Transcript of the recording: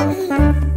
Bye.